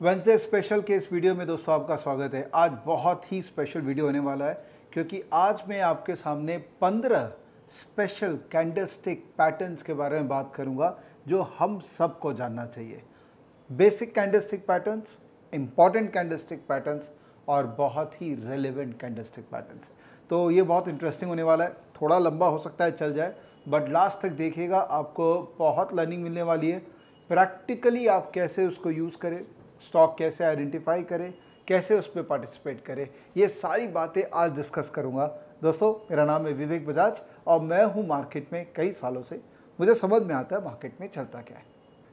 Wednesday special के इस video में दोस्तों आपका स्वागत है। आज बहुत ही स्पेशल वीडियो होने वाला है, क्योंकि आज मैं आपके सामने पंद्रह स्पेशल कैंडलस्टिक पैटर्न्स के बारे में बात करूँगा, जो हम सबको जानना चाहिए। Basic candlestick patterns important candlestick patterns और बहुत ही रेलिवेंट कैंडलस्टिक पैटर्न्स तो ये बहुत इंटरेस्टिंग होने वाला है। थोड़ा लंबा हो सकता है, चल जाए बट लास्ट तक देखिएगा, आपको बहुत लर्निंग मिलने वाली है। प्रैक्टिकली आप कैसे उसको यूज़ करें स्टॉक कैसे आइडेंटिफाई करें, कैसे उस पर पार्टिसिपेट करें, ये सारी बातें आज डिस्कस करूँगा। दोस्तों, मेरा नाम है विवेक बजाज और मैं हूँ मार्केट में कई सालों से। मुझे समझ में आता है मार्केट में चलता क्या है।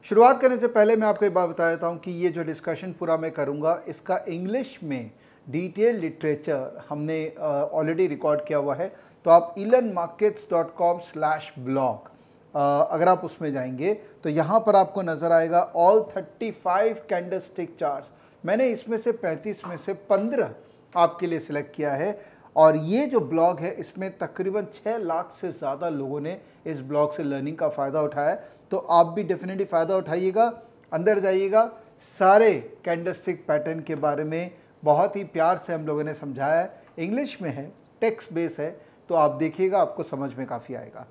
शुरुआत करने से पहले मैं आपको एक बात बता देता हूँ कि ये जो डिस्कशन पूरा मैं करूँगा, इसका इंग्लिश में डिटेल लिटरेचर हमने ऑलरेडी रिकॉर्ड किया हुआ है। तो आप elearn markets dot com slash blog अगर आप उसमें जाएँगे तो यहाँ पर आपको नज़र आएगा ऑल 35 कैंडल स्टिक चार्ट्स मैंने इसमें से 35 में से 15 आपके लिए सिलेक्ट किया है और ये जो ब्लॉग है, इसमें तकरीबन छः लाख से ज़्यादा लोगों ने इस ब्लॉग से लर्निंग का फ़ायदा उठाया तो आप भी डेफिनेटली फ़ायदा उठाइएगा, अंदर जाइएगा। सारे कैंडलस्टिक पैटर्न के बारे में बहुत ही प्यार से हम लोगों ने समझाया है। इंग्लिश में है टेक्स्ट बेस है तो आप देखिएगा, आपको समझ में काफ़ी आएगा।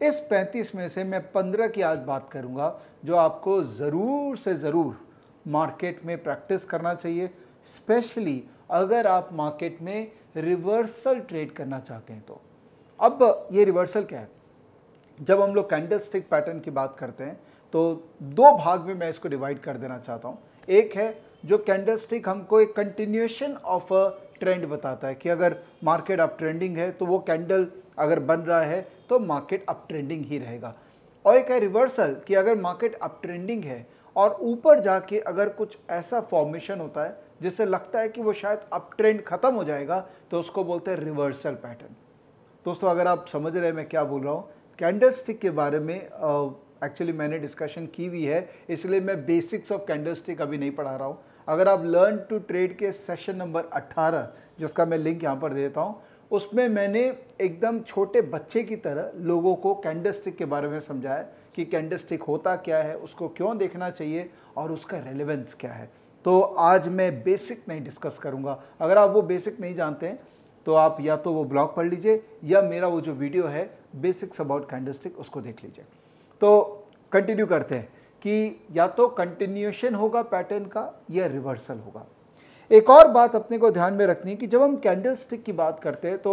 इस 35 में से मैं 15 की आज बात करूँगा, जो आपको ज़रूर से ज़रूर मार्केट में प्रैक्टिस करना चाहिए। स्पेशली अगर आप मार्केट में रिवर्सल ट्रेड करना चाहते हैं तो। अब ये रिवर्सल क्या है? जब हम लोग कैंडल स्टिक पैटर्न की बात करते हैं तो दो भाग में मैं इसको डिवाइड कर देना चाहता हूँ। एक है, जो कैंडल स्टिक हमको एक कंटिन्यूशन ऑफ़ अ ट्रेंड बताता है कि अगर मार्केट अप ट्रेंडिंग है तो वो कैंडल अगर बन रहा है तो मार्केट अप ट्रेंडिंग ही रहेगा। और एक है रिवर्सल कि अगर मार्केट अप ट्रेंडिंग है और ऊपर जाके अगर कुछ ऐसा फॉर्मेशन होता है, जिससे लगता है कि वो शायद अप ट्रेंड खत्म हो जाएगा तो उसको बोलते हैं रिवर्सल पैटर्न दोस्तों, अगर आप समझ रहे हैं मैं क्या बोल रहा हूँ कैंडल स्टिक के बारे में एक्चुअली मैंने डिस्कशन की हुई है, इसलिए मैं बेसिक्स ऑफ़ कैंडल स्टिक अभी नहीं पढ़ा रहा हूँ। अगर आप लर्न टू ट्रेड के सेशन नंबर 18 जिसका मैं लिंक यहाँ पर देता हूँ उसमें मैंने एकदम छोटे बच्चे की तरह लोगों को कैंडलस्टिक के बारे में समझाया कि कैंडलस्टिक होता क्या है, उसको क्यों देखना चाहिए और उसका रेलेवेंस क्या है। तो आज मैं बेसिक नहीं डिस्कस करूँगा। अगर आप वो बेसिक नहीं जानते हैं तो आप या तो वो ब्लॉग पढ़ लीजिए या मेरा वो जो वीडियो है बेसिक्स अबाउट कैंडलस्टिक उसको देख लीजिए। तो कंटिन्यू करते हैं कि या तो कंटिन्यूशन होगा पैटर्न का या रिवर्सल होगा। एक और बात अपने को ध्यान में रखनी है कि जब हम कैंडल स्टिक की बात करते हैं तो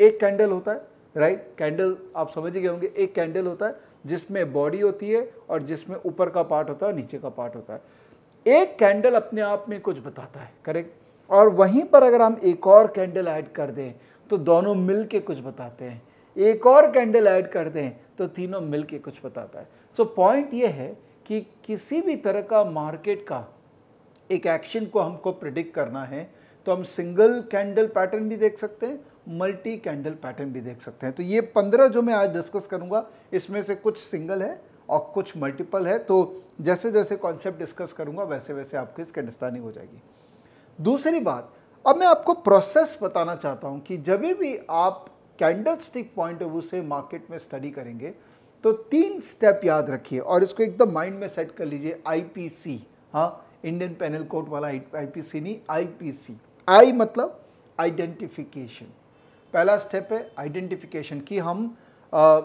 एक कैंडल होता है राइट कैंडल आप समझ गए होंगे एक कैंडल होता है जिसमें बॉडी होती है और जिसमें ऊपर का पार्ट होता है नीचे का पार्ट होता है। एक कैंडल अपने आप में कुछ बताता है करेक्ट और वहीं पर अगर हम एक और कैंडल ऐड कर दें तो दोनों मिल के कुछ बताते हैं। एक और कैंडल ऐड कर दें तो तीनों मिल के कुछ बताता है। सो so, पॉइंट ये है कि किसी भी तरह का मार्केट का एक एक्शन को हमको प्रिडिक्ट करना है तो हम सिंगल कैंडल पैटर्न भी देख सकते हैं मल्टी कैंडल पैटर्न भी देख सकते हैं। तो ये पंद्रह जो मैं आज डिस्कस करूँगा, इसमें से कुछ सिंगल है और कुछ मल्टीपल है तो जैसे जैसे कॉन्सेप्ट डिस्कस करूँगा वैसे वैसे आपकी इसकी अंडरस्टैंडिंग हो जाएगी। दूसरी बात, अब मैं आपको प्रोसेस बताना चाहता हूँ कि जब भी आप candle stick point of view से मार्केट में स्टडी करेंगे तो तीन स्टेप याद रखिए और इसको एकदम माइंड में सेट कर लीजिए आईपीसी हाँ? इंडियन पैनल कोड वाला आईपीसी नहीं आईपीसी आई मतलब? आइडेंटिफिकेशन पहला स्टेप है आइडेंटिफिकेशन कि हम आ,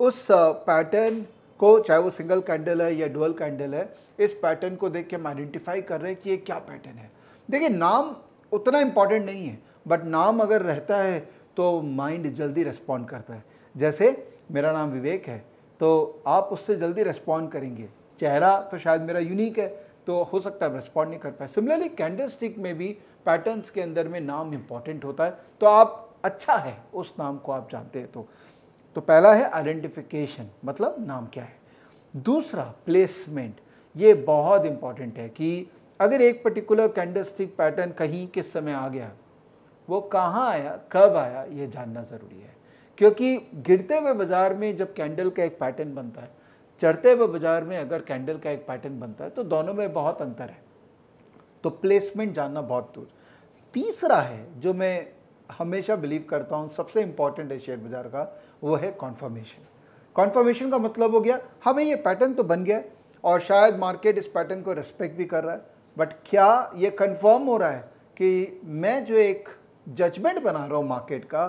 उस पैटर्न को चाहे वो सिंगल कैंडल है या डुअल कैंडल है इस पैटर्न को देख के हम आइडेंटिफाई कर रहे हैं कि ये क्या पैटर्न है। देखिए नाम उतना इंपॉर्टेंट नहीं है बट नाम अगर रहता है तो माइंड जल्दी रिस्पॉन्ड करता है। जैसे मेरा नाम विवेक है तो आप उससे जल्दी रिस्पॉन्ड करेंगे। चेहरा तो शायद मेरा यूनिक है तो हो सकता है रिस्पॉन्ड नहीं कर पाए। सिमिलरली कैंडल स्टिक में भी पैटर्न्स के अंदर में नाम इंपॉर्टेंट होता है। तो आप अच्छा है उस नाम को आप जानते हैं तो। तो पहला है आइडेंटिफिकेशन मतलब नाम क्या है। दूसरा प्लेसमेंट ये बहुत इंपॉर्टेंट है कि अगर एक पर्टिकुलर कैंडल स्टिक पैटर्न कहीं किस समय आ गया, वो कहाँ आया, कब आया, ये जानना ज़रूरी है। क्योंकि गिरते हुए बाज़ार में जब कैंडल का एक पैटर्न बनता है चढ़ते हुए बाज़ार में अगर कैंडल का एक पैटर्न बनता है तो दोनों में बहुत अंतर है। तो प्लेसमेंट जानना बहुत दूर। तीसरा है, जो मैं हमेशा बिलीव करता हूँ, सबसे इंपॉर्टेंट है शेयर बाज़ार का, वो है कॉन्फर्मेशन कॉन्फर्मेशन का मतलब हो गया हाँ भाई ये पैटर्न तो बन गया और शायद मार्केट इस पैटर्न को रेस्पेक्ट भी कर रहा है बट क्या ये कंफर्म हो रहा है कि मैं जो एक जजमेंट बना रहा हूँ मार्केट का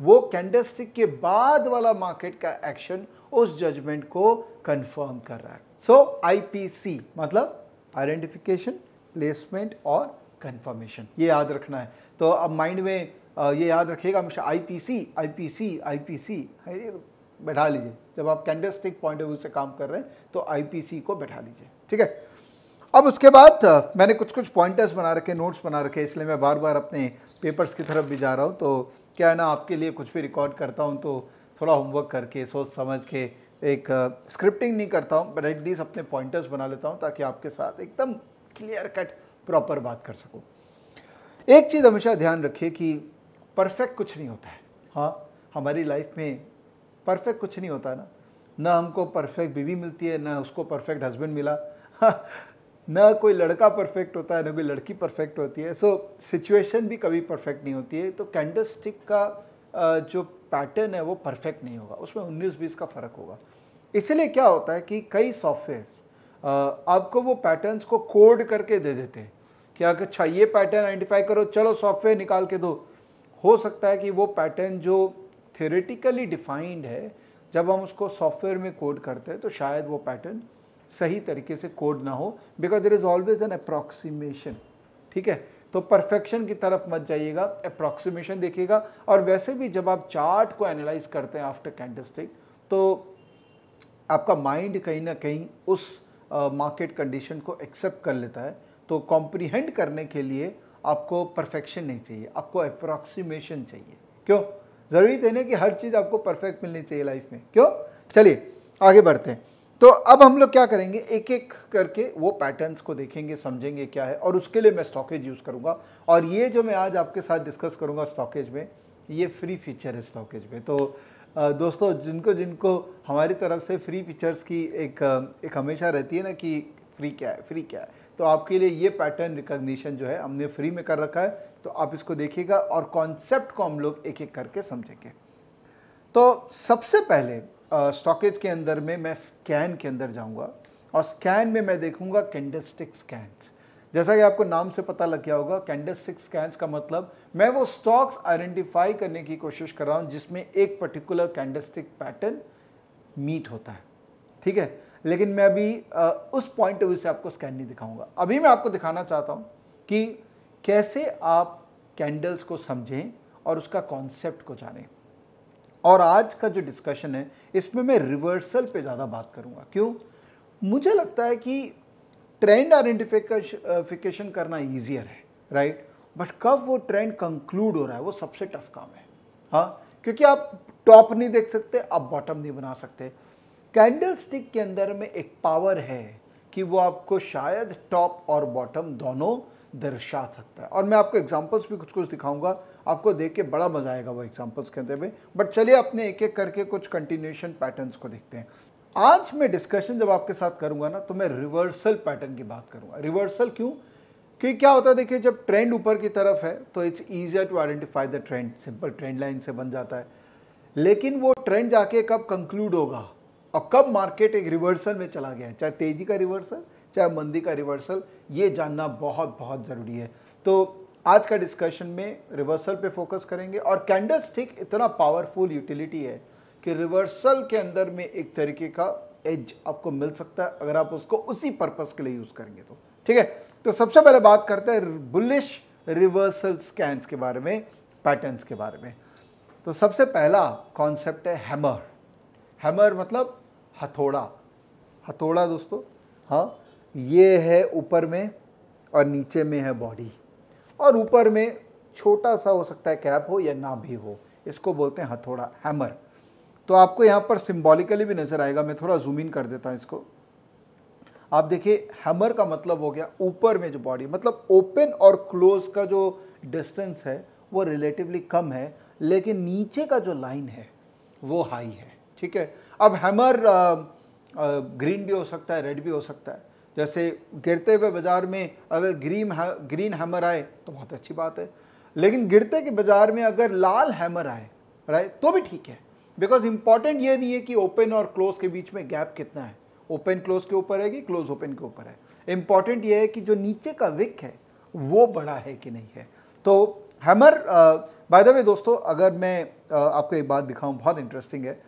वो कैंडलस्टिक के बाद वाला मार्केट का एक्शन उस जजमेंट को कंफर्म कर रहा है। सो आईपीसी मतलब आइडेंटिफिकेशन प्लेसमेंट और कंफर्मेशन ये याद रखना है। तो अब माइंड में ये याद रखिएगा हमेशा आईपीसी आईपीसी आईपीसी बैठा लीजिए। जब आप कैंडलस्टिक पॉइंट ऑफ़ व्यू से काम कर रहे हैं तो आईपीसी को बैठा लीजिए। ठीक है? अब उसके बाद मैंने कुछ कुछ पॉइंटर्स बना रखे नोट्स बना रखे, इसलिए मैं बार बार अपने पेपर्स की तरफ़ भी जा रहा हूँ। तो क्या है ना, आपके लिए कुछ भी रिकॉर्ड करता हूँ तो थोड़ा होमवर्क करके, सोच समझ के एक स्क्रिप्टिंग नहीं करता हूँ बट एटलीस्ट अपने पॉइंटर्स बना लेता हूँ ताकि आपके साथ एकदम क्लियर कट प्रॉपर बात कर सकूँ। एक चीज़ हमेशा ध्यान रखिए कि परफेक्ट कुछ नहीं होता है। हाँ हमारी लाइफ में परफेक्ट कुछ नहीं होता ना। ना हमको परफेक्ट बीवी मिलती है, ना उसको परफेक्ट हस्बैंड मिला। ना कोई लड़का परफेक्ट होता है ना कोई लड़की परफेक्ट होती है। सो so, सिचुएशन भी कभी परफेक्ट नहीं होती है। तो कैंडल स्टिक का जो पैटर्न है वो परफेक्ट नहीं होगा। उसमें 19-20 का फ़र्क होगा। इसलिए क्या होता है कि कई सॉफ्टवेयर्स आपको वो पैटर्न्स को कोड करके दे देते हैं कि अगर अच्छा ये पैटर्न आइडेंटिफाई करो चलो सॉफ्टवेयर निकाल के दो। हो सकता है कि वो पैटर्न जो थेरेटिकली डिफाइंड है जब हम उसको सॉफ्टवेयर में कोड करते हैं तो शायद वो पैटर्न सही तरीके से कोड ना हो because there is always an approximation ठीक है? तो परफेक्शन की तरफ़ मत जाइएगा अप्रॉक्सीमेशन देखिएगा और वैसे भी जब आप चार्ट को एनालाइज करते हैं आफ्टर कैंडलस्टिक तो आपका माइंड कहीं ना कहीं उस मार्केट uh, कंडीशन को एक्सेप्ट कर लेता है। तो कॉम्प्रीहेंड करने के लिए आपको परफेक्शन नहीं चाहिए आपको अप्रॉक्सीमेशन चाहिए। क्यों? ज़रूरी तो नहीं कि हर चीज़ आपको परफेक्ट मिलनी चाहिए लाइफ में। क्यों? चलिए आगे बढ़ते हैं। तो अब हम लोग क्या करेंगे? एक एक करके वो पैटर्न्स को देखेंगे, समझेंगे क्या है, और उसके लिए मैं स्टॉकेज यूज़ करूँगा। और ये जो मैं आज आपके साथ डिस्कस करूँगा स्टॉकेज में, ये फ्री फीचर है स्टॉकेज में। तो दोस्तों, जिनको जिनको हमारी तरफ़ से फ्री फीचर्स की एक एक हमेशा रहती है ना कि फ्री क्या है फ्री क्या है तो आपके लिए ये पैटर्न रिकॉग्निशन जो है, हमने फ्री में कर रखा है। तो आप इसको देखिएगा और कॉन्सेप्ट को हम लोग एक एक करके समझेंगे। तो सबसे पहले स्टॉकेज के अंदर में मैं स्कैन के अंदर जाऊँगा और स्कैन में मैं देखूँगा कैंडलस्टिक स्कैन्स जैसा कि आपको नाम से पता लग गया होगा कैंडलस्टिक स्कैन्स का मतलब मैं वो स्टॉक्स आइडेंटिफाई करने की कोशिश कर रहा हूँ जिसमें एक पर्टिकुलर कैंडलस्टिक पैटर्न मीट होता है। ठीक है? लेकिन मैं अभी उस पॉइंट ऑफ़ व्यू से आपको स्कैन नहीं दिखाऊँगा। अभी मैं आपको दिखाना चाहता हूँ कि कैसे आप कैंडल्स को समझें और उसका कॉन्सेप्ट को जानें। और आज का जो डिस्कशन है, इसमें मैं रिवर्सल पे ज़्यादा बात करूँगा। क्यों? मुझे लगता है कि ट्रेंड आइडेंटिफिकेशन करना ईजियर है राइट बट कब वो ट्रेंड कंक्लूड हो रहा है, वो सबसे टफ काम है। हाँ? क्योंकि आप टॉप नहीं देख सकते, आप बॉटम नहीं बना सकते। कैंडल स्टिक के अंदर में एक पावर है कि वो आपको शायद टॉप और बॉटम दोनों दर्शा सकता है। और मैं आपको एग्जांपल्स भी कुछ कुछ दिखाऊँगा। आपको देख के बड़ा मज़ा आएगा वो एग्जांपल्स के अंदर में। बट चलिए अपने एक एक करके कुछ कंटिन्यूशन पैटर्न्स को देखते हैं। आज मैं डिस्कशन जब आपके साथ करूँगा ना तो मैं रिवर्सल पैटर्न की बात करूँगा। रिवर्सल क्यों? क्योंकि क्या होता है, देखिए, जब ट्रेंड ऊपर की तरफ़ है तो it's easier to identify the trend simple trend line से बन जाता है। लेकिन वो ट्रेंड जाके कब कंक्लूड होगा? और कब मार्केट एक रिवर्सल में चला गया है? चाहे तेज़ी का रिवर्सल चाहे मंदी का रिवर्सल ये जानना बहुत बहुत ज़रूरी है। तो आज का डिस्कशन में रिवर्सल पे फोकस करेंगे और कैंडल स्टिक इतना पावरफुल यूटिलिटी है कि रिवर्सल के अंदर में एक तरीके का एज आपको मिल सकता है अगर आप उसको उसी पर्पस के लिए यूज़ करेंगे तो। ठीक है? तो सबसे पहले बात करते हैं बुलिश रिवर्सल स्कैंस के बारे में पैटर्न्स के बारे में। तो सबसे पहला कॉन्सेप्ट है हैमर हैमर मतलब हथौड़ा। हथौड़ा दोस्तों हाँ? ये है ऊपर में और नीचे में है बॉडी। और ऊपर में छोटा सा हो सकता है कैप हो या ना भी हो। इसको बोलते हैं हथौड़ा, हैमर। तो आपको यहाँ पर सिंबॉलिकली भी नज़र आएगा, मैं थोड़ा जूम इन कर देता हूँ इसको। आप देखिए, हैमर का मतलब हो गया ऊपर में जो बॉडी मतलब ओपन और क्लोज का जो डिस्टेंस है वो रिलेटिवली कम है, लेकिन नीचे का जो लाइन है वो हाई है, ठीक है? अब हैमर ग्रीन भी हो सकता है, रेड भी हो सकता है। जैसे गिरते हुए बाज़ार में अगर ग्रीन ग्रीन हैमर आए तो बहुत अच्छी बात है। लेकिन गिरते के बाज़ार में अगर लाल हैमर आए राइट तो भी ठीक है। बिकॉज़ इंपॉर्टेंट ये नहीं है कि ओपन और क्लोज के बीच में गैप कितना है। ओपन क्लोज के ऊपर है कि क्लोज ओपन के ऊपर है। इंपॉर्टेंट ये है कि जो नीचे का विक है वो बड़ा है कि नहीं है। तो हैमर बाय द वे दोस्तों अगर मैं uh, आपको एक बात दिखाऊँ बहुत इंटरेस्टिंग है।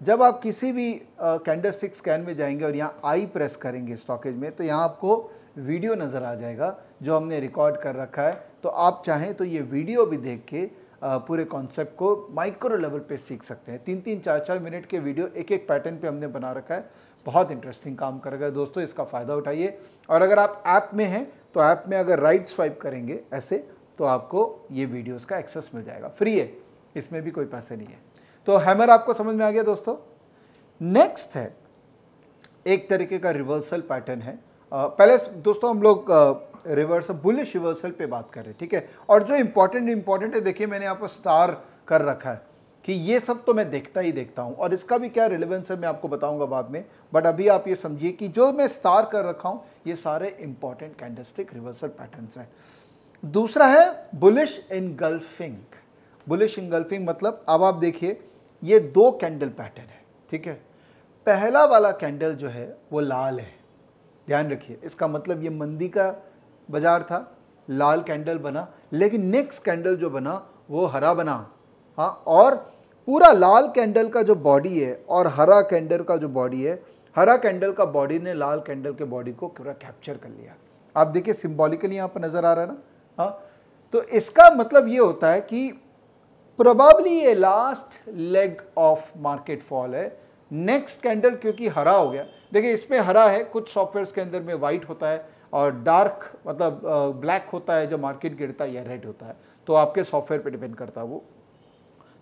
जब आप किसी भी कैंडल स्टिक स्कैन में जाएँगे और यहाँ आई प्रेस करेंगे स्टॉकेज में तो यहाँ आपको वीडियो नज़र आ जाएगा, जो हमने रिकॉर्ड कर रखा है। तो आप चाहें तो ये वीडियो भी देख के पूरे कॉन्सेप्ट को माइक्रो लेवल पे सीख सकते हैं। तीन तीन, चार चार मिनट के वीडियो एक एक पैटर्न पे हमने बना रखा है। बहुत इंटरेस्टिंग काम करेगा दोस्तों, इसका फ़ायदा उठाइए। और अगर आप ऐप में हैं तो ऐप में अगर राइट स्वाइप करेंगे ऐसे तो आपको ये वीडियोस का एक्सेस मिल जाएगा। फ्री है, इसमें भी कोई पैसे नहीं है। तो हैमर आपको समझ में आ गया दोस्तों? नेक्स्ट है, एक तरीके का रिवर्सल पैटर्न है। पहले दोस्तों हम लोग रिवर्सल बुलिश रिवर्सल पे बात कर रहे हैं, ठीक है? और जो इंपॉर्टेंट इंपॉर्टेंट है, देखिए मैंने आपको स्टार कर रखा है कि ये सब तो मैं देखता ही देखता हूँ, और इसका भी क्या रिलेवेंस है मैं आपको बताऊँगा बाद में। बट अभी आप ये समझिए कि जो मैं स्टार कर रखा हूँ, ये सारे इंपॉर्टेंट कैंडलस्टिक रिवर्सल पैटर्न्स हैं। दूसरा है बुलिश इनगल्फिंग बुलिश इनगल्फिंग मतलब अब आप देखिए ये दो कैंडल पैटर्न है, ठीक है? पहला वाला कैंडल जो है, वो लाल है। ध्यान रखिए, इसका मतलब ये मंदी का बाज़ार था, लाल कैंडल बना, लेकिन नेक्स्ट कैंडल जो बना, वो हरा बना। हाँ और पूरा लाल कैंडल का जो बॉडी है, और हरा कैंडल का जो बॉडी है, हरा कैंडल का बॉडी ने लाल कैंडल के बॉडी को पूरा कैप्चर कर लिया। आप देखिए सिंबॉलिकली यहाँ पर नज़र आ रहा है ना? हाँ तो इसका मतलब ये होता है कि प्रोबेबली ये last leg of market fall है। नेक्स्ट कैंडल क्योंकि हरा हो गया। देखिए, इसमें हरा है, कुछ सॉफ्टवेयर के अंदर में वाइट होता है और डार्क मतलब ब्लैक होता है, जो मार्केट गिरता है, या रेड होता है। तो आपके सॉफ्टवेयर पे डिपेंड करता है वो।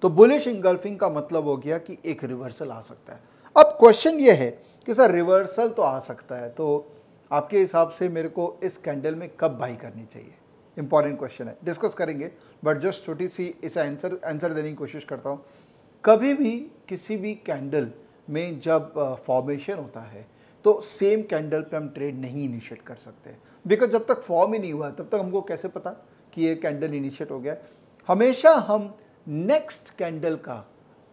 तो बुलिश इंगल्फिंग का मतलब हो गया कि एक रिवर्सल आ सकता है। अब क्वेश्चन ये है कि सर रिवर्सल तो आ सकता है। तो आपके हिसाब से मेरे को इस कैंडल में कब बाई करनी चाहिए? इंपॉर्टेंट क्वेश्चन है। डिस्कस करेंगे बट जस्ट छोटी सी इसे आंसर आंसर देने की कोशिश करता हूँ। कभी भी किसी भी कैंडल में जब फॉर्मेशन होता है तो सेम कैंडल पे हम ट्रेड नहीं इनिशिएट कर सकते। बिकॉज़ जब तक फॉर्म ही नहीं हुआ, तब तक हमको कैसे पता कि ये कैंडल इनिशिएट हो गया? हमेशा हम नेक्स्ट कैंडल का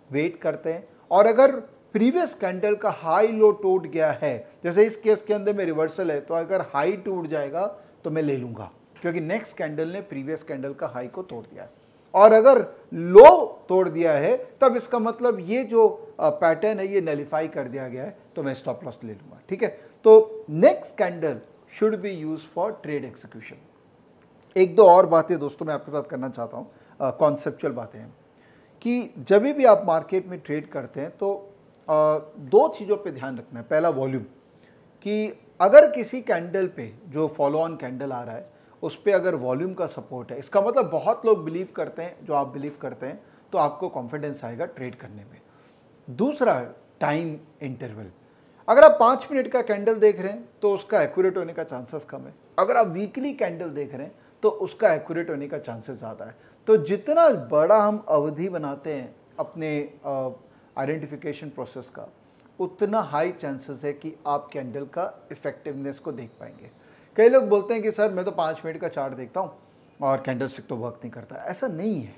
वेट करते हैं, और अगर प्रीवियस कैंडल का हाई लो टूट गया है, जैसे इस केस के अंदर में रिवर्सल है तो अगर हाई टूट जाएगा तो मैं ले लूँगा। क्योंकि नेक्स्ट कैंडल ने प्रीवियस कैंडल का हाई को तोड़ दिया है। और अगर लो तोड़ दिया है तब इसका मतलब ये जो पैटर्न है ये नेलीफाई कर दिया गया है तो मैं स्टॉप लॉस ले लूँगा ठीक है? तो next candle should be use for trade execution एक दो और बातें दोस्तों मैं आपके साथ करना चाहता हूँ कॉन्सेप्चुअल बातें कि जब भी आप मार्केट में ट्रेड करते हैं तो आ, दो चीज़ों पे ध्यान रखना है। पहला वॉल्यूम कि अगर किसी कैंडल पे जो फॉलो ऑन कैंडल आ रहा है उस पर अगर वॉल्यूम का सपोर्ट है, इसका मतलब बहुत लोग बिलीव करते हैं, जो आप बिलीव करते हैं तो आपको कॉन्फिडेंस आएगा ट्रेड करने में। दूसरा टाइम इंटरवल अगर आप पाँच मिनट का कैंडल देख रहे हैं तो उसका एक्यूरेट होने का चांसेस कम है। अगर आप वीकली कैंडल देख रहे हैं तो उसका एक्यूरेट होने का चांसेस ज़्यादा है। तो जितना बड़ा हम अवधि बनाते हैं अपने आइडेंटिफिकेशन प्रोसेस का, उतना हाई चांसेस है कि आप कैंडल का इफेक्टिवनेस को देख पाएँगे। कई लोग बोलते हैं कि सर, मैं तो पाँच मिनट का चार्ट देखता हूँ और कैंडल स्टिक तो वर्क नहीं करता। ऐसा नहीं है।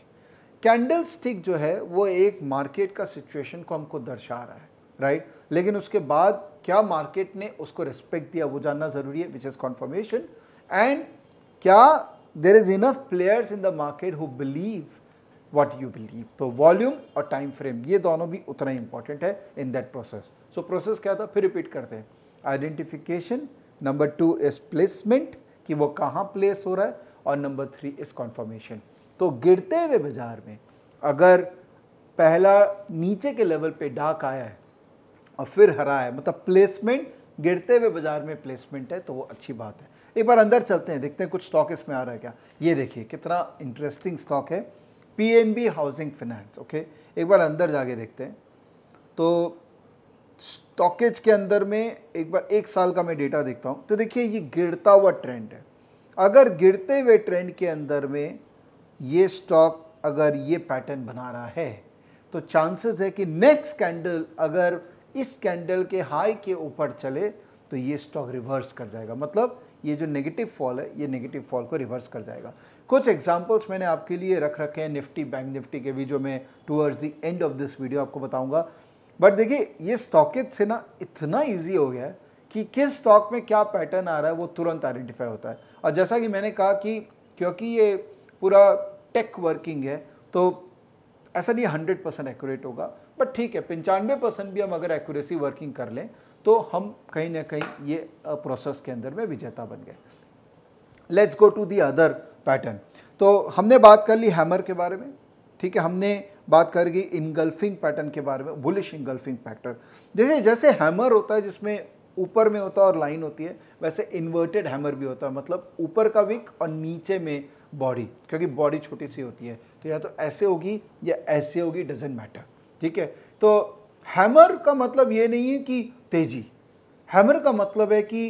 कैंडल स्टिक जो है, वो एक मार्केट का सिचुएशन को हमको दर्शा रहा है राइट लेकिन उसके बाद क्या मार्केट ने उसको रिस्पेक्ट दिया, वो जानना ज़रूरी है विच इज़ कॉन्फर्मेशन एंड क्या there is enough players in the market who believe what you believe तो वॉल्यूम और टाइम फ्रेम ये दोनों भी उतना ही इंपॉर्टेंट है in that process so process क्या था? फिर रिपीट करते हैं। Identification number two is placement कि वो कहाँ प्लेस हो रहा है, और नंबर थ्री इज़ कॉन्फर्मेशन तो गिरते हुए बाज़ार में, अगर पहला नीचे के लेवल पे डाक आया है, और फिर हरा है मतलब प्लेसमेंट गिरते हुए बाज़ार में प्लेसमेंट है तो वो अच्छी बात है। एक बार अंदर चलते हैं, देखते हैं कुछ स्टॉक इसमें आ रहा है क्या। ये देखिए, कितना इंटरेस्टिंग स्टॉक है। पीएनबी हाउसिंग फाइनेंस ओके एक बार अंदर जाके देखते हैं। तो स्टॉकेज के अंदर में एक बार, एक साल का मैं डेटा देखता हूँ। तो देखिए, ये गिरता हुआ ट्रेंड है। अगर गिरते हुए ट्रेंड के अंदर में ये स्टॉक अगर ये पैटर्न बना रहा है तो चांसेस है कि नेक्स्ट कैंडल अगर इस कैंडल के हाई के ऊपर चले तो ये स्टॉक रिवर्स कर जाएगा। मतलब ये जो नेगेटिव फॉल है, ये नेगेटिव फॉल को रिवर्स कर जाएगा। कुछ एग्जांपल्स मैंने आपके लिए रख रखे हैं निफ्टी बैंक निफ्टी के भी, जो मैं towards the end of this video आपको बताऊँगा। बट देखिए, ये स्टॉकेज से ना इतना ईजी हो गया है कि किस स्टॉक में क्या पैटर्न आ रहा है, वो तुरंत आइडेंटिफाई होता है। और जैसा कि मैंने कहा कि क्योंकि ये पूरा टेक वर्किंग है तो ऐसा नहीं हंड्रेड परसेंट एक्यूरेट होगा। बट ठीक है, पंचानवे परसेंट भी हम अगर एक्यूरेसी वर्किंग कर लें तो हम कहीं ना कहीं ये प्रोसेस के अंदर में विजेता बन गए। Let's go to the other pattern तो हमने बात कर ली हैमर के बारे में। ठीक है, हमने बात कर गई इनगल्फिंग पैटर्न के बारे में बुलिश इनगल्फिंग पैटर्न जैसे जैसे हैमर होता है जिसमें ऊपर में होता है और लाइन होती है, वैसे इन्वर्टेड हैमर भी होता है मतलब ऊपर का विक और नीचे में बॉडी क्योंकि बॉडी छोटी सी होती है। तो या तो ऐसे होगी या ऐसे होगी डजेंट मैटर ठीक है तो हैमर का मतलब ये नहीं है कि तेज़ी। हैमर का मतलब है कि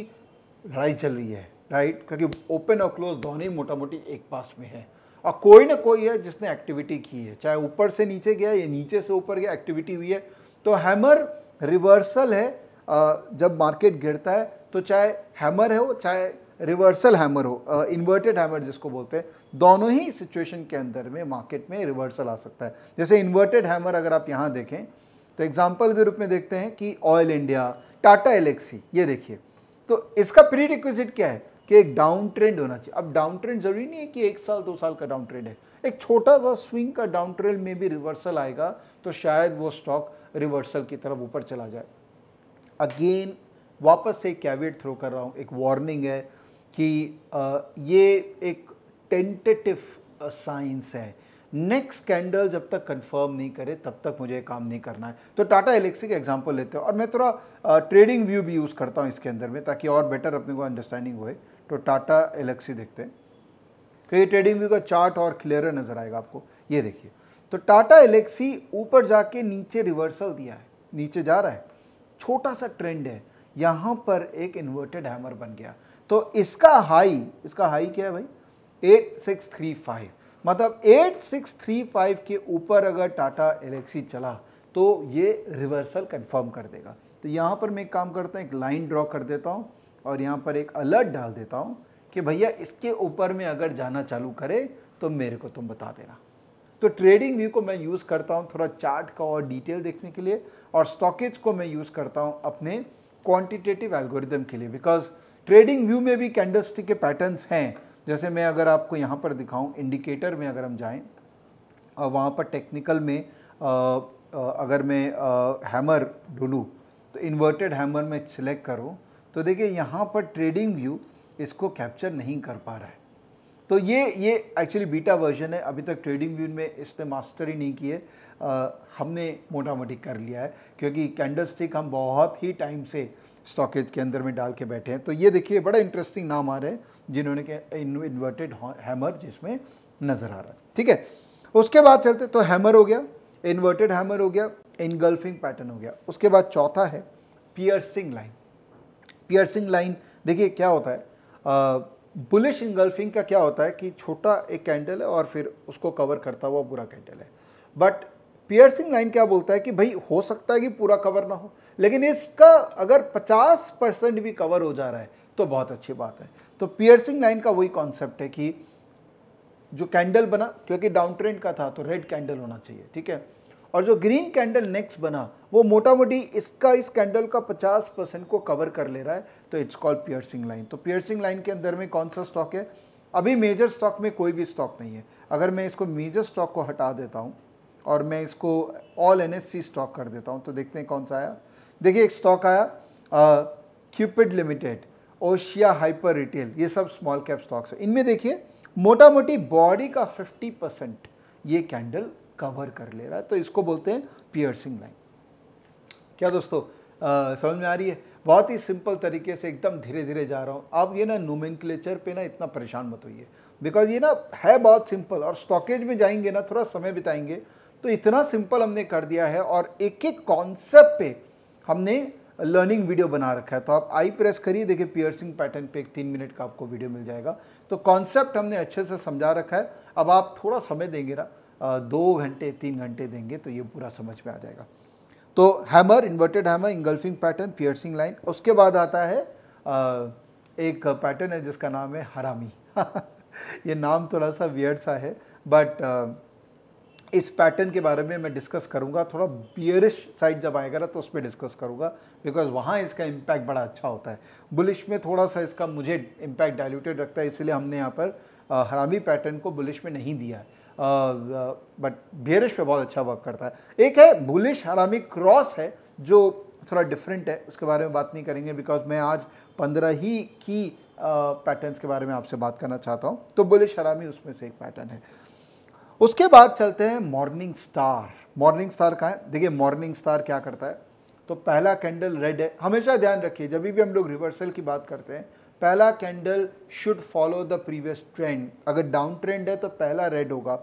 लड़ाई चल रही है राइट क्योंकि ओपन और क्लोज दोनों ही मोटा मोटी एक पास में है। और कोई ना कोई है जिसने एक्टिविटी की है। चाहे ऊपर से नीचे गया या नीचे से ऊपर गया एक्टिविटी हुई है। तो हैमर रिवर्सल है जब मार्केट गिरता है तो चाहे हैमर हो चाहे रिवर्सल हैमर हो इन्वर्टेड हैमर जिसको बोलते हैं, दोनों ही सिचुएशन के अंदर में मार्केट में रिवर्सल आ सकता है। जैसे इन्वर्टेड हैमर अगर आप यहाँ देखें तो एग्ज़ाम्पल के रूप में देखते हैं कि ऑयल इंडिया टाटा एलेक्सी ये देखिए। तो इसका प्री रिक्विजिट क्या है? कि एक डाउन ट्रेंड होना चाहिए। अब डाउन ट्रेंड ज़रूरी नहीं है कि एक साल, दो साल का डाउन ट्रेंड है। एक छोटा सा स्विंग का डाउन ट्रेंड में भी रिवर्सल आएगा तो शायद वो स्टॉक रिवर्सल की तरफ़ ऊपर चला जाए। अगेन वापस से कैविट थ्रो कर रहा हूँ, एक वार्निंग है कि ये एक टेंटेटिव साइंस है। नेक्स्ट कैंडल जब तक कंफर्म नहीं करे, तब तक मुझे काम नहीं करना है। तो टाटा एलेक्सी का एग्जांपल लेते हैं। और मैं थोड़ा ट्रेडिंग व्यू भी यूज़ करता हूँ इसके अंदर में, ताकि और बेटर अपने को अंडरस्टैंडिंग होए तो टाटा एलेक्सी देखते हैं। क्योंकि ट्रेडिंग व्यू का चार्ट और क्लियर नज़र आएगा आपको। ये देखिए। तो टाटा एलेक्सी ऊपर जाके नीचे रिवर्सल दिया है। नीचे जा रहा है। छोटा सा ट्रेंड है। यहाँ पर एक इन्वर्टेड हैमर बन गया। तो इसका हाई इसका हाई क्या है भाई? एट सिक्स थ्री फाइव मतलब एट सिक्स थ्री फाइव के ऊपर अगर टाटा एलेक्सी चला तो ये रिवर्सल कंफर्म कर देगा। तो यहाँ पर मैं एक काम करता हूँ, एक लाइन ड्रॉ कर देता हूँ। और यहाँ पर एक अलर्ट डाल देता हूँ कि भैया इसके ऊपर में अगर जाना चालू करे तो मेरे को तुम बता देना। तो ट्रेडिंग व्यू को मैं यूज़ करता हूँ थोड़ा चार्ट का और डिटेल देखने के लिए और स्टॉकेज को मैं यूज़ करता हूँ अपने क्वांटिटेटिव एल्गोरिदम के लिए बिकॉज़ ट्रेडिंग व्यू में भी कैंडलस्टिक के पैटर्न्स हैं। जैसे मैं अगर आपको यहाँ पर दिखाऊँ इंडिकेटर में अगर हम जाएँ और वहाँ पर टेक्निकल में आ, आ, अगर मैं आ, हैमर ढूंढूँ तो इन्वर्टेड हैमर में सिलेक्ट करूँ तो देखिए, यहाँ पर ट्रेडिंग व्यू इसको कैप्चर नहीं कर पा रहा है। तो ये ये एक्चुअली बीटा वर्जन है। अभी तक ट्रेडिंग व्यू में इसने मास्टर ही। नहीं किए हमने मोटा मोटी कर लिया है, क्योंकि कैंडल स्टिक हम बहुत ही टाइम से स्टॉकेज के अंदर में डाल के बैठे हैं। तो ये देखिए, बड़ा इंटरेस्टिंग नाम आ रहे हैं, जिन्होंने के इन्वर्टेड हैमर जिसमें नज़र आ रहा है। ठीक है? उसके बाद चलते तो हैमर हो गया इन्वर्टेड हैमर हो गया इनगल्फिंग पैटर्न हो गया। उसके बाद चौथा है पियर्सिंग लाइन पियर्सिंग लाइन देखिए क्या होता है बुलिश इनगल्फिंग का क्या होता है कि छोटा एक कैंडल है और फिर उसको कवर करता हुआ बुरा कैंडल है। बट पियर्सिंग लाइन क्या बोलता है कि भाई हो सकता है कि पूरा कवर ना हो, लेकिन इसका अगर 50 परसेंट भी कवर हो जा रहा है तो बहुत अच्छी बात है। तो पियर्सिंग लाइन का वही कॉन्सेप्ट है कि जो कैंडल बना, क्योंकि डाउन ट्रेंड का था तो रेड कैंडल होना चाहिए, ठीक है? और जो ग्रीन कैंडल नेक्स्ट बना, वो मोटा मोटी इसका, इस कैंडल का 50 परसेंट को कवर कर ले रहा है तो इट्स कॉल्ड पियर्सिंग लाइन तो पियर्सिंग लाइन के अंदर में कौन सा स्टॉक है? अभी मेजर स्टॉक में कोई भी स्टॉक नहीं है। अगर मैं इसको मेजर स्टॉक को हटा देता हूँ और मैं इसको ऑल एनएससी स्टॉक कर देता हूँ तो देखते हैं कौन सा आया। देखिए, एक स्टॉक आया Cupid limited Osia hyper retail ये सब स्मॉल कैप स्टॉक्स है। इनमें देखिए मोटा मोटी बॉडी का 50 परसेंट ये कैंडल कवर कर ले रहा है। तो इसको बोलते हैं पियर्सिंग लाइन क्या दोस्तों समझ में आ रही है? बहुत ही सिंपल तरीके से एकदम धीरे धीरे जा रहा हूँ। आप ये ना नोमेनक्लेचर पे ना इतना परेशान मत होइए। बिकॉज़ ये ना है बहुत सिंपल और स्टॉकेज में जाएँगे ना, थोड़ा समय बिताएँगे तो इतना सिंपल हमने कर दिया है और एक एक कॉन्सेप्ट पे हमने लर्निंग वीडियो बना रखा है। तो आप आई प्रेस करिए, देखिए पियर्सिंग पैटर्न पे एक तीन मिनट का आपको वीडियो मिल जाएगा। तो कॉन्सेप्ट हमने अच्छे से समझा रखा है। अब आप थोड़ा समय देंगे ना दो घंटे, तीन घंटे देंगे तो ये पूरा समझ में आ जाएगा। तो hammer inverted hammer engulfing pattern piercing line उसके बाद आता है एक पैटर्न है जिसका नाम है हरामी। ये नाम थोड़ा सा वियर्ड सा है बट इस पैटर्न के बारे में मैं डिस्कस करूँगा। थोड़ा बियरिश साइड जब आएगा ना तो उस पर डिस्कस करूँगा बिकॉज़ वहाँ इसका इम्पैक्ट बड़ा अच्छा होता है। बुलिश में थोड़ा सा इसका मुझे इम्पैक्ट डायल्यूटेड रखता है, इसलिए हमने यहाँ पर हरामी पैटर्न को बुलिश में नहीं दिया है। बट बियरिश पे बहुत अच्छा वर्क करता है। एक है बुलिश हरामी क्रॉस है, जो थोड़ा डिफरेंट है, उसके बारे में बात नहीं करेंगे बिकॉज़ मैं आज पंद्रह ही की पैटर्न्स के बारे में आपसे बात करना चाहता हूँ। तो बुलिश हरामी उसमें से एक पैटर्न है। उसके बाद चलते हैं मॉर्निंग स्टार मॉर्निंग स्टार कहाँ है? देखिए मॉर्निंग स्टार क्या करता है? तो पहला कैंडल रेड है। हमेशा ध्यान रखिए, जब भी हम लोग रिवर्सल की बात करते हैं पहला candle should follow the previous trend अगर डाउन ट्रेंड है तो पहला रेड होगा।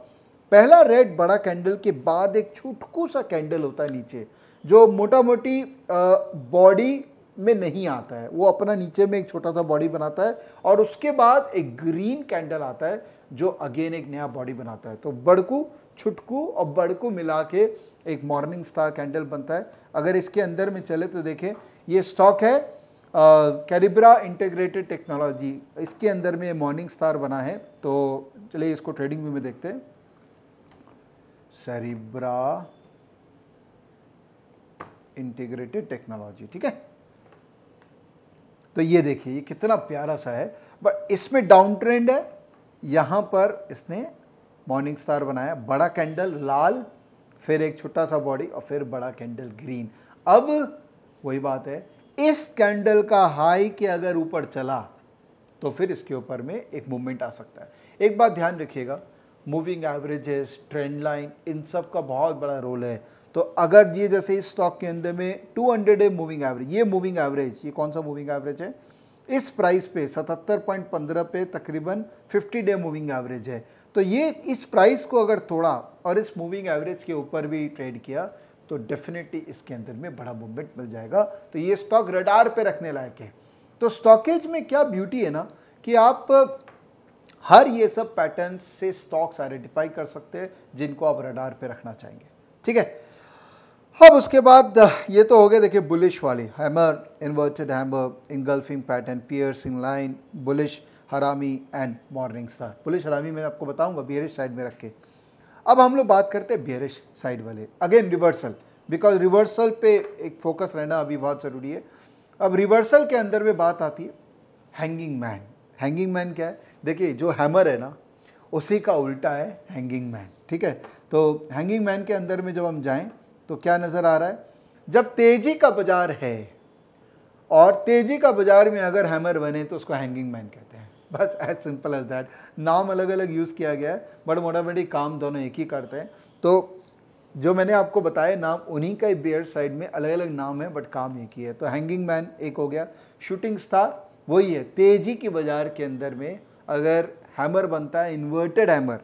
पहला रेड बड़ा कैंडल के बाद एक छुटकू सा कैंडल होता है नीचे, जो मोटा मोटी बॉडी में नहीं आता है। वो अपना नीचे में एक छोटा सा बॉडी बनाता है और उसके बाद एक ग्रीन कैंडल आता है, जो अगेन एक नया बॉडी बनाता है। तो बड़कू, छुटकू और बड़कू मिला के एक मॉर्निंग स्टार कैंडल बनता है। अगर इसके अंदर में चले तो देखें, ये स्टॉक है कैरिब्रा इंटीग्रेटेड टेक्नोलॉजी इसके अंदर में मॉर्निंग स्टार बना है तो चलिए इसको ट्रेडिंग व्यू में देखते हैं। सेरिब्रा इंटीग्रेटेड टेक्नोलॉजी ठीक है? तो ये देखिए, ये कितना प्यारा सा है बट इसमें डाउन ट्रेंड है। यहाँ पर इसने मॉर्निंग स्टार बनाया, बड़ा कैंडल लाल, फिर एक छोटा सा बॉडी और फिर बड़ा कैंडल ग्रीन अब वही बात है इस कैंडल का हाई के अगर ऊपर चला तो फिर इसके ऊपर में एक मूवमेंट आ सकता है। एक बात ध्यान रखिएगा मूविंग एवरेजेस ट्रेंड लाइन इन सब का बहुत बड़ा रोल है। तो अगर ये जैसे इस स्टॉक के अंदर में 200 डे मूविंग एवरेज ये मूविंग एवरेज ये कौन सा मूविंग एवरेज है? इस प्राइस पे 77.15 पे तकरीबन 50 डे मूविंग एवरेज है। तो ये इस प्राइस को अगर थोड़ा और इस मूविंग एवरेज के ऊपर भी ट्रेड किया तो डेफिनेटली इसके अंदर में बड़ा मूवमेंट मिल जाएगा। तो ये स्टॉक रडार पे रखने लायक है। तो स्टॉकेज में क्या ब्यूटी है ना, कि आप हर ये सब पैटर्न से स्टॉक्स आइडेंटिफाई कर सकते हैं, जिनको आप रडार पे रखना चाहेंगे। ठीक है? अब उसके बाद ये तो हो गया, देखिए बुलिश वाली। Hammer inverted hammer engulfing pattern piercing line bullish harami and morning star bullish harami मैं आपको बताऊँगा बियरिश साइड में रख के। अब हम लोग बात करते हैं बियरिश साइड वाले। अगेन रिवर्सल बिकॉज़ रिवर्सल पे एक फोकस रहना अभी बहुत ज़रूरी है। अब रिवर्सल के अंदर में बात आती है हैंगिंग मैन हैंगिंग मैन क्या है? देखिए, जो हैमर है ना, उसी का उल्टा है हैंगिंग मैन ठीक है? तो हैंगिंग मैन के अंदर में जब हम जाएँ तो क्या नज़र आ रहा है? जब तेज़ी का बाज़ार है, और तेज़ी का बाज़ार में अगर हैमर बने तो उसको हैंगिंग मैन कहते हैं। बस एज सिंपल एज दैट नाम अलग अलग यूज़ किया गया है बट मोटा मोटी काम दोनों एक ही करते हैं। तो जो मैंने आपको बताया, नाम उन्हीं का ही बेयर साइड में अलग अलग नाम है बट काम एक ही है। तो हैंगिंग मैन एक हो गया। शूटिंग स्टार वही है, तेज़ी के बाज़ार के अंदर में अगर हैमर बनता है इन्वर्टेड हैमर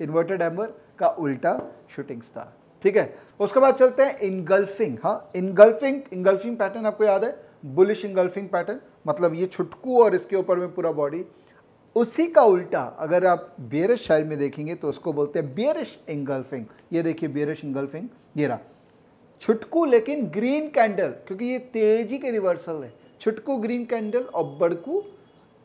इन्वर्टेड हैमर का उल्टा शूटिंग स्टार ठीक है? उसके बाद चलते हैं इनगल्फिंग हाँ इनगल्फिंग इनगल्फिंग पैटर्न आपको याद है? बुलिश इनगल्फिंग पैटर्न मतलब ये छुटकू और इसके ऊपर में पूरा बॉडी उसी का उल्टा, अगर आप बेरिश शायर में देखेंगे तो उसको बोलते हैं बेरिश इंगल्फिंग ये देखिए बेरिश इंगल्फिंग ये रहा। छुटकू लेकिन ग्रीन कैंडल क्योंकि ये तेज़ी के रिवर्सल है। छुटकू ग्रीन कैंडल और बड़कू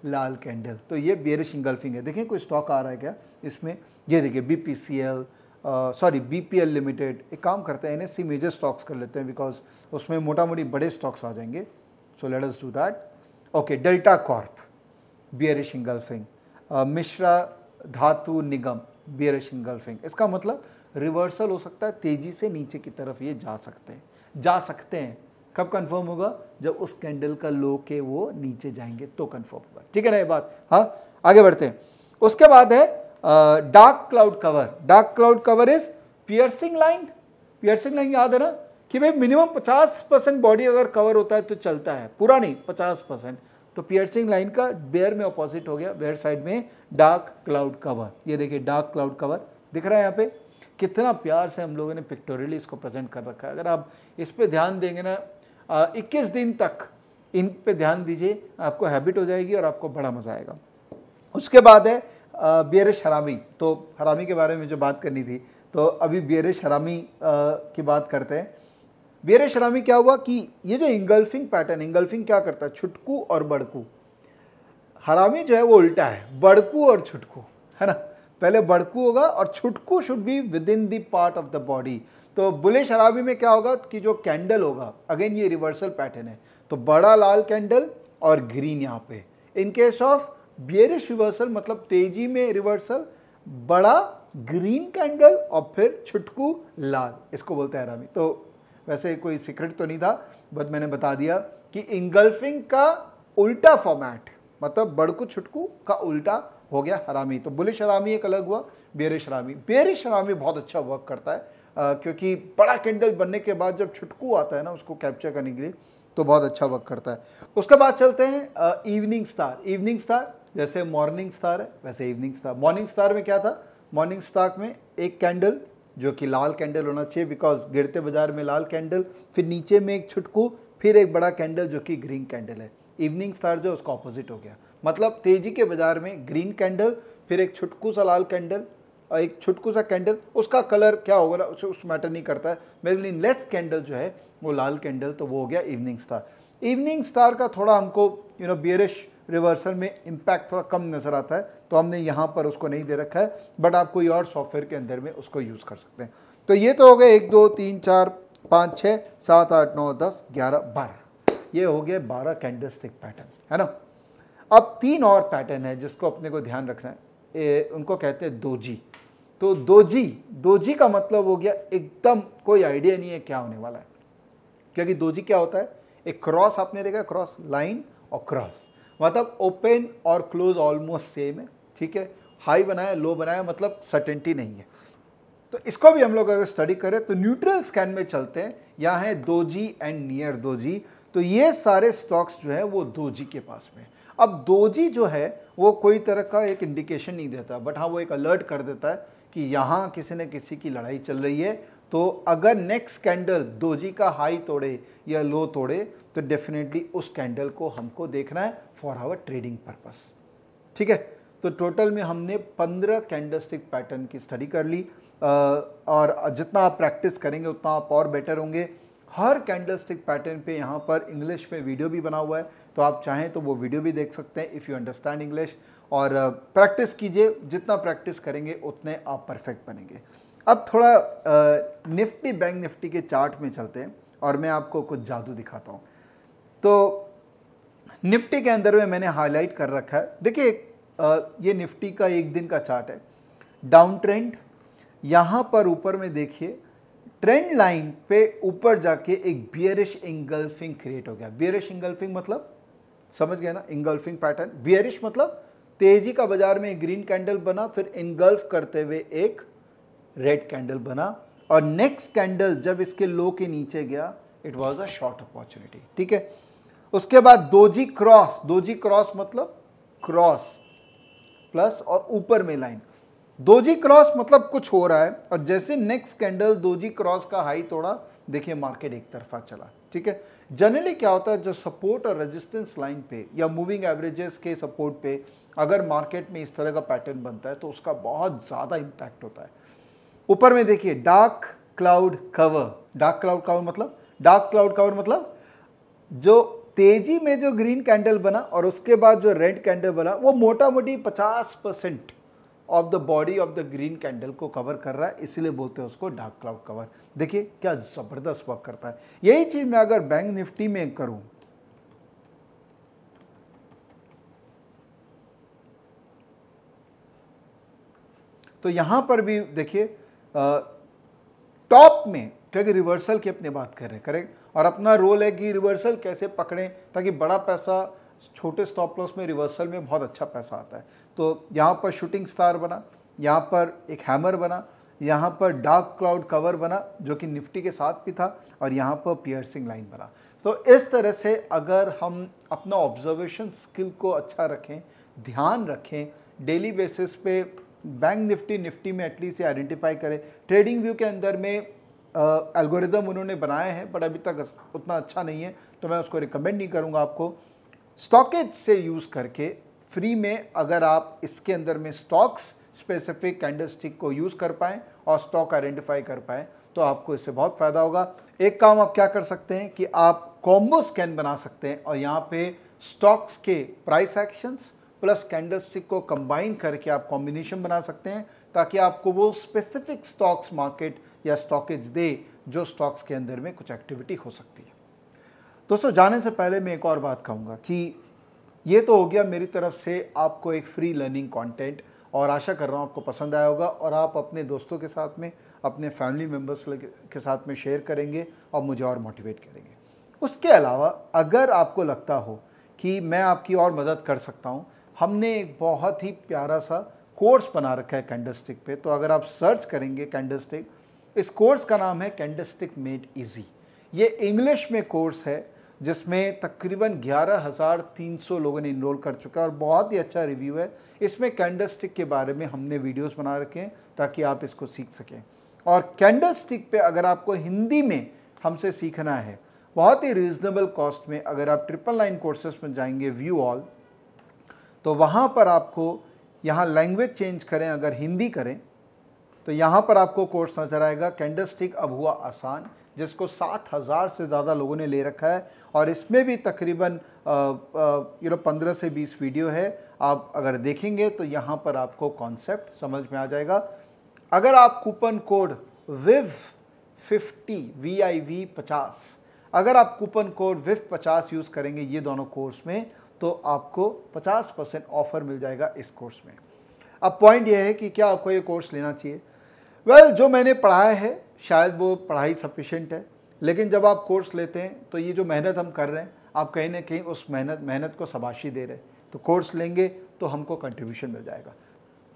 लाल कैंडल तो ये बेरिश इंगल्फिंग है। देखिए कोई स्टॉक आ रहा है क्या? इसमें ये देखिए B P C L sorry B P L limited एक काम करते हैं N S C major stocks कर लेते हैं बिकॉज़ उसमें मोटा मोटी बड़े स्टॉक्स आ जाएँगे। So let us do that okay Delta Corp bearish engulfing Mishra Dhatu Nigam bearish engulfing इसका मतलब रिवर्सल हो सकता है, तेज़ी से नीचे की तरफ़ ये जा सकते हैं। जा सकते हैं। कब कंफर्म होगा? जब उस कैंडल का लो के वो नीचे जाएँगे तो कंफर्म होगा। ठीक है ना ये बात? हाँ आगे बढ़ते हैं। उसके बाद है dark cloud cover dark cloud cover is piercing line piercing line याद है ना? कि भाई मिनिमम 50 परसेंट बॉडी अगर कवर होता है तो चलता है। पूरा नहीं 50 परसेंट तो पियर्सिंग लाइन का बेयर में अपोजिट हो गया बेयर साइड में डार्क क्लाउड कवर ये देखिए डार्क क्लाउड कवर दिख रहा है यहाँ पे? कितना प्यार से हम लोगों ने पिक्टोरियली इसको प्रेजेंट कर रखा है। अगर आप इस पर ध्यान देंगे ना इक्कीस दिन तक इन पे ध्यान दीजिए, आपको हैबिट हो जाएगी और आपको बड़ा मज़ा आएगा। उसके बाद है बियरिश हरामी। तो हरामी के बारे में जो बात करनी थी तो अभी बियरिश हरामी की बात करते हैं। बियरिश हरामी क्या हुआ कि ये जो इंगल्फिंग पैटर्न इंगल्फिंग क्या करता है? छुटकू और बड़कू। हरामी जो है वो उल्टा है, बड़कू और छुटकू, है ना? पहले बड़कू होगा और छुटकू should be within the part of the body तो बुले शराबी में क्या होगा कि जो कैंडल होगा अगेन ये रिवर्सल पैटर्न है। तो बड़ा लाल कैंडल और ग्रीन यहाँ पे। In case of bearish reversal मतलब तेज़ी में रिवर्सल बड़ा ग्रीन कैंडल और फिर छुटकू लाल, इसको बोलते हैं हरामी। तो वैसे कोई सीक्रेट तो नहीं था बट मैंने बता दिया कि इंगल्फिंग का उल्टा फॉर्मेट मतलब बड़कू छुटकू का उल्टा हो गया हरामी। तो बुलिश हरामी एक अलग हुआ बेरिश हरामी। बेरिश हरामी बहुत अच्छा वर्क करता है आ, क्योंकि बड़ा कैंडल बनने के बाद जब छुटकू आता है ना उसको कैप्चर करने के लिए तो बहुत अच्छा वर्क करता है। उसके बाद चलते हैं इवनिंग स्टार इवनिंग स्टार जैसे मॉर्निंग स्टार है वैसे इवनिंग स्टार मॉर्निंग स्टार में क्या था? मॉर्निंग स्टार में एक कैंडल जो कि लाल कैंडल होना चाहिए बिकॉज़ गिरते बाज़ार में लाल कैंडल, फिर नीचे में एक छुटकू, फिर एक बड़ा कैंडल जो कि ग्रीन कैंडल है। इवनिंग स्टार जो उसका ऑपोजिट हो गया। मतलब तेज़ी के बाज़ार में ग्रीन कैंडल, फिर एक छुटकू सा लाल कैंडल, और एक छुटकू सा कैंडल, उसका कलर क्या होगा ना, उस मैटर नहीं करता है। मेरे लेस कैंडल जो है, वो लाल कैंडल तो वो हो गया इवनिंग स्टार इवनिंग स्टार का थोड़ा हमको यू नो बियरिश रिवर्सल में इम्पैक्ट थोड़ा कम नज़र आता है तो हमने यहाँ पर उसको नहीं दे रखा है बट आप कोई और सॉफ्टवेयर के अंदर में उसको यूज़ कर सकते हैं। तो ये तो हो गए एक दो तीन चार पाँच छः सात आठ नौ दस ग्यारह बारह। ये हो गए बारह कैंडलस्टिक पैटर्न है ना? अब तीन और पैटर्न है जिसको अपने को ध्यान रखना है। ए, उनको कहते हैं दोजी तो दोजी दोजी का मतलब हो गया एकदम कोई आइडिया नहीं है क्या होने वाला है। क्योंकि दोजी क्या होता है? एक क्रॉस आपने देखा क्रॉस लाइन और क्रॉस मतलब ओपन और क्लोज ऑलमोस्ट सेम है, ठीक है? हाई बनाया लो बनाया मतलब सर्टेनिटी नहीं है। तो इसको भी हम लोग अगर स्टडी करें तो न्यूट्रल स्कैन में चलते हैं, यहाँ है दो जी एंड नियर दो जी तो ये सारे स्टॉक्स जो है, वो दो जी के पास में अब दो जी जो है, वो कोई तरह का एक इंडिकेशन नहीं देता बट हाँ वो एक अलर्ट कर देता है कि यहाँ किसी न किसी की लड़ाई चल रही है तो अगर नेक्स्ट कैंडल दोजी का हाई तोड़े या लो तोड़े तो डेफिनेटली उस कैंडल को हमको देखना है फॉर आवर ट्रेडिंग पर्पस ठीक है? तो टोटल में हमने पंद्रह कैंडलस्टिक पैटर्न की स्टडी कर ली। और जितना आप प्रैक्टिस करेंगे, उतना आप और बेटर होंगे। हर कैंडलस्टिक पैटर्न पे यहाँ पर इंग्लिश में वीडियो भी बना हुआ है। तो आप चाहें तो वो वीडियो भी देख सकते हैं इफ़ यू अंडरस्टैंड इंग्लिश और प्रैक्टिस कीजिए। जितना प्रैक्टिस करेंगे, उतने आप परफेक्ट बनेंगे। अब थोड़ा निफ्टी बैंक निफ्टी के चार्ट में चलते हैं और मैं आपको कुछ जादू दिखाता हूँ। तो निफ्टी के अंदर में मैंने हाईलाइट कर रखा है। देखिए ये निफ्टी का एक दिन का चार्ट है। डाउन ट्रेंड, यहाँ पर ऊपर में देखिए, ट्रेंड लाइन पे ऊपर जाके एक बियरिश इंगल्फिंग क्रिएट हो गया। बियरिश इंगल्फिंग मतलब समझ गया ना? Engulfing pattern. बियरिश मतलब तेज़ी का बाज़ार में ग्रीन कैंडल बना, फिर इंगल्फ करते हुए एक रेड कैंडल बना। और नेक्स्ट कैंडल जब इसके लो के नीचे गया it was a short opportunity ठीक है? उसके बाद दोजी क्रॉस दोजी क्रॉस मतलब क्रॉस प्लस और ऊपर में लाइन दोजी क्रॉस मतलब कुछ हो रहा है, और जैसे नेक्स्ट कैंडल दोजी क्रॉस का हाई तोड़ा, देखिए मार्केट एक तरफा चला, ठीक है? जनरली क्या होता है, जो सपोर्ट और रेजिस्टेंस लाइन पे या मूविंग एवरेजेस के सपोर्ट पे, अगर मार्केट में इस तरह का पैटर्न बनता है तो उसका बहुत ज़्यादा इंपैक्ट होता है। ऊपर में देखिए dark cloud cover dark cloud cover मतलब? डार्क क्लाउड कवर मतलब जो तेज़ी में जो ग्रीन कैंडल बना और उसके बाद जो रेड कैंडल बना, वो मोटा मोटी पचास percent of the body of the green candle को कवर कर रहा है, इसीलिए बोलते हैं उसको डार्क क्लाउड कवर देखिए, क्या ज़बरदस्त वर्क करता है। यही चीज़ मैं अगर बैंक निफ्टी में करूँ तो यहाँ पर भी देखिए टॉप में, क्योंकि रिवर्सल की अपने बात कर रहे हैं, करेक्ट? और अपना रोल है कि रिवर्सल कैसे पकड़ें, ताकि बड़ा पैसा छोटे स्टॉप लॉस में रिवर्सल में बहुत अच्छा पैसा आता है। तो यहाँ पर शूटिंग स्टार बना, यहाँ पर एक हैमर बना, यहाँ पर डार्क क्लाउड कवर बना, जो कि निफ्टी के साथ भी था, और यहाँ पर पियर्सिंग लाइन बना। तो इस तरह से अगर हम अपना ऑब्जर्वेशन स्किल को अच्छा रखें, ध्यान रखें डेली बेसिस पे बैंक निफ्टी निफ्टी में एटलीस्ट ये आइडेंटिफाई करें। ट्रेडिंग व्यू के अंदर में एल्गोरिदम उन्होंने बनाए हैं बट अभी तक उतना अच्छा नहीं है तो मैं उसको रिकमेंड नहीं करूँगा आपको। स्टॉकेज से यूज़ करके फ्री में अगर आप इसके अंदर में स्टॉक्स स्पेसिफिक कैंडल स्टिक को यूज़ कर पाएँ और स्टॉक आइडेंटिफाई कर पाएँ तो आपको इससे बहुत फ़ायदा होगा। एक काम आप क्या कर सकते हैं कि आप कॉम्बो स्कैन बना सकते हैं और यहाँ पे स्टॉक्स के price actions plus candle stick को कंबाइन करके आप कॉम्बिनेशन बना सकते हैं ताकि आपको वो स्पेसिफिक स्टॉक्स मार्केट या स्टॉकेज दे, जो स्टॉक्स के अंदर में कुछ एक्टिविटी हो सकती है। दोस्तों, जाने से पहले मैं एक और बात कहूँगा कि ये तो हो गया मेरी तरफ़ से आपको एक फ्री लर्निंग कंटेंट और आशा कर रहा हूँ आपको पसंद आया होगा और आप अपने दोस्तों के साथ में, अपने फैमिली मेंबर्स के साथ में शेयर करेंगे और मुझे और मोटिवेट करेंगे। उसके अलावा अगर आपको लगता हो कि मैं आपकी और मदद कर सकता हूँ हमने एक बहुत ही प्यारा सा कोर्स बना रखा है कैंडलस्टिक पे। तो अगर आप सर्च करेंगे कैंडलस्टिक इस कोर्स का नाम है कैंडलस्टिक मेड इजी। ये इंग्लिश में कोर्स है जिसमें तकरीबन 11,300 लोगों ने इनरोल कर चुका है और बहुत ही अच्छा रिव्यू है। इसमें कैंडल स्टिक के बारे में हमने वीडियोस बना रखे हैं ताकि आप इसको सीख सकें। और कैंडल स्टिक पे अगर आपको हिंदी में हमसे सीखना है बहुत ही रिजनेबल कॉस्ट में अगर आप ट्रिपल लाइन कोर्सेज में जाएँगे व्यू ऑल तो वहाँ पर आपको यहाँ लैंग्वेज चेंज करें, अगर हिंदी करें तो यहाँ पर आपको कोर्स नज़र आएगा कैंडल स्टिक अब हुआ आसान, जिसको सात हज़ार से ज़्यादा लोगों ने ले रखा है, और इसमें भी तकरीबन यू नो पंद्रह से बीस वीडियो है। आप अगर देखेंगे तो यहाँ पर आपको कॉन्सेप्ट समझ में आ जाएगा। अगर आप coupon code VIV fifty V I V पचास, अगर आप कूपन कोड विव पचास यूज़ करेंगे, ये दोनों कोर्स में तो आपको 50 परसेंट ऑफ़र मिल जाएगा इस कोर्स में। अब पॉइंट ये है कि क्या आपको ये कोर्स लेना चाहिए? वेल well, जो मैंने पढ़ाया है शायद वो पढ़ाई सफिशेंट है लेकिन जब आप कोर्स लेते हैं तो ये जो मेहनत हम कर रहे हैं आप कहीं ना कहीं उस मेहनत मेहनत को शबाशी दे रहे हैं। तो कोर्स लेंगे तो हमको कंट्रीब्यूशन मिल जाएगा।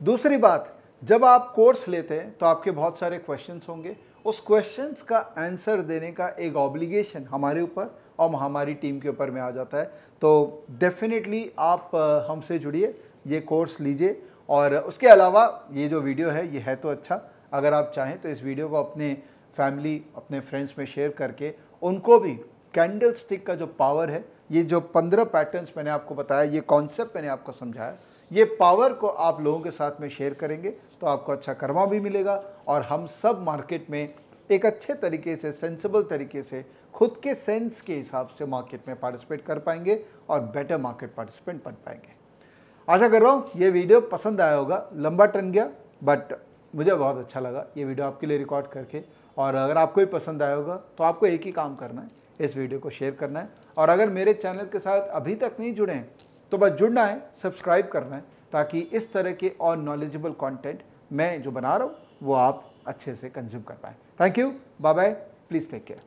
दूसरी बात जब आप कोर्स लेते हैं तो आपके बहुत सारे क्वेश्चंस होंगे उस क्वेश्चंस का आंसर देने का एक ऑब्लिगेशन हमारे ऊपर और हमारी टीम के ऊपर में आ जाता है। तो डेफिनेटली आप हमसे जुड़िए, ये कोर्स लीजिए और उसके अलावा ये जो वीडियो है, ये है तो अच्छा। अगर आप चाहें तो इस वीडियो को अपने फैमिली अपने फ्रेंड्स में शेयर करके उनको भी कैंडल स्टिक का जो पावर है, ये जो पंद्रह पैटर्न्स मैंने आपको बताया, ये कॉन्सेप्ट मैंने आपको समझाया, ये पावर को आप लोगों के साथ में शेयर करेंगे। तो आपको अच्छा कर्मा भी मिलेगा और हम सब मार्केट में एक अच्छे तरीके से सेंसिबल तरीके से, खुद के सेंस के हिसाब से मार्केट में पार्टिसिपेट कर पाएँगे और बेटर मार्केट पार्टिसिपेंट बन पाएँगे। आशा कर रहा हूँ ये वीडियो पसंद आया होगा। लंबा टन गया बट मुझे बहुत अच्छा लगा ये वीडियो आपके लिए रिकॉर्ड करके। और अगर आपको भी पसंद आया होगा तो आपको एक ही काम करना है, इस वीडियो को शेयर करना है। और अगर मेरे चैनल के साथ अभी तक नहीं जुड़े हैं तो बस जुड़ना है सब्सक्राइब करना है। ताकि इस तरह के और नॉलेजेबल कंटेंट मैं जो बना रहा हूँ, वो आप अच्छे से कंज्यूम कर पाएँ। Thank you bye bye please take care